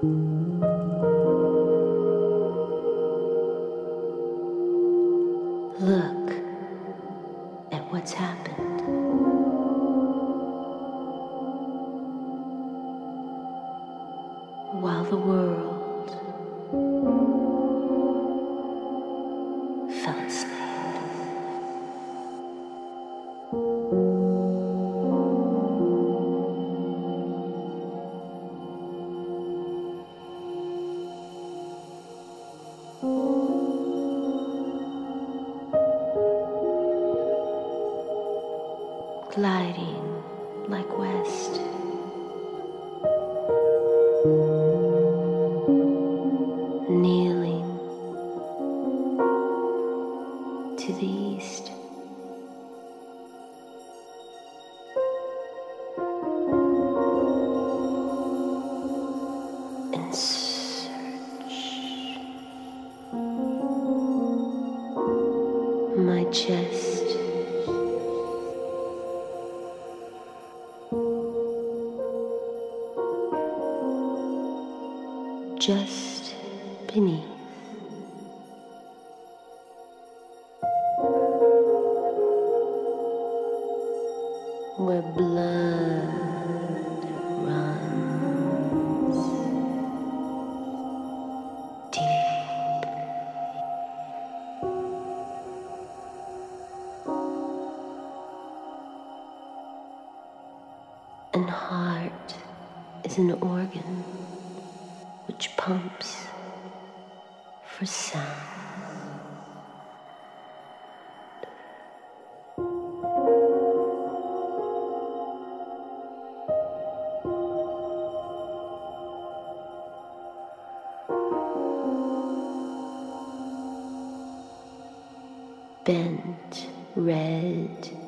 Look at what's happened. While the world fell asleep. Gliding like west. Kneeling to the east. My chest. Just beneath. Where blood runs deep. And heart is an organ which pumps for sound. Bent red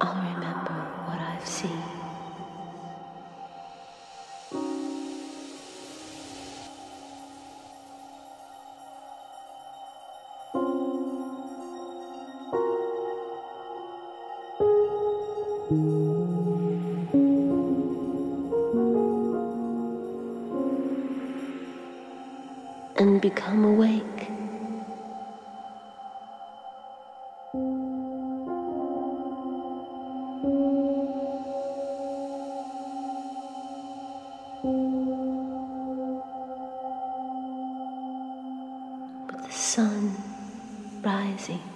I'll remember. What I've seen. And become awake. Sun rising.